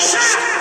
Shot!